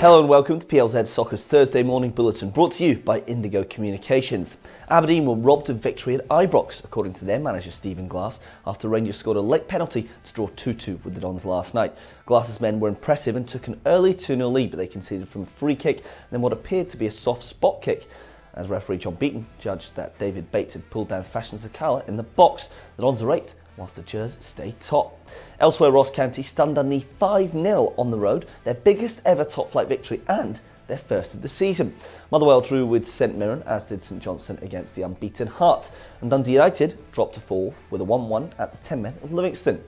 Hello and welcome to PLZ Soccer's Thursday morning bulletin brought to you by Indigo Communications. Aberdeen were robbed of victory at Ibrox, according to their manager Stephen Glass, after Rangers scored a late penalty to draw 2-2 with the Dons last night. Glass's men were impressive and took an early 2-0 lead, but they conceded from a free kick and then what appeared to be a soft spot kick. As referee John Beaton judged that David Bates had pulled down Fashion Sakala in the box, the Dons are 8th whilst the Gers stay top. Elsewhere, Ross County stunned Dundee 5-0 on the road, their biggest ever top-flight victory and their first of the season. Motherwell drew with St Mirren, as did St Johnstone against the unbeaten Hearts, and Dundee United dropped to fall with a 1-1 at the 10 men of Livingston.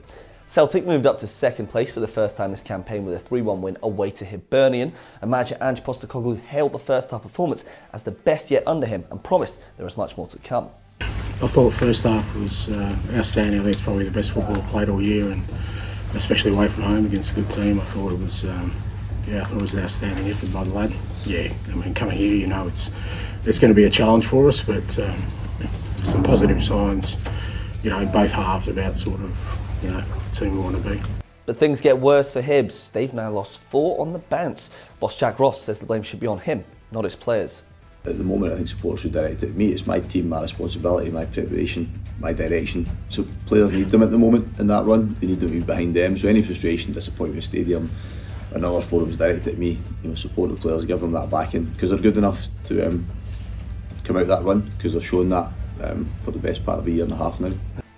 Celtic moved up to second place for the first time this campaign with a 3-1 win away to Hibernian, and manager Ange Postecoglou hailed the first half performance as the best yet under him and promised there is much more to come. I thought first half was uh, outstanding. I think it's probably the best football played all year, and especially away from home against a good team. I thought it was, um, yeah, I thought it was an outstanding effort by the lad. Yeah, I mean, coming here, you know, it's it's going to be a challenge for us, but um, some positive signs, you know, in both halves about sort of, you know, the team we want to be. But things get worse for Hibs. They've now lost four on the bounce. Boss Jack Ross says the blame should be on him, not his players. At the moment, I think supporters should direct at me. It's my team, my responsibility, my preparation, my direction. So players need them at the moment in that run. They need them to be behind them. So any frustration, disappointment stadium, another forums directed at me. You know, support the players, give them that backing because they're good enough to um, come out that run because they've shown that um, for the best part of a year and a half now.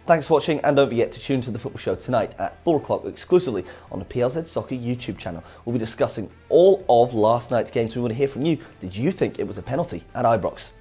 Thanks for watching and don't forget to tune to the football show tonight at 4 o'clock exclusively on the PLZ Soccer YouTube channel. We'll be discussing all of last night's games. We want to hear from you. Did you think it was a penalty at Ibrox?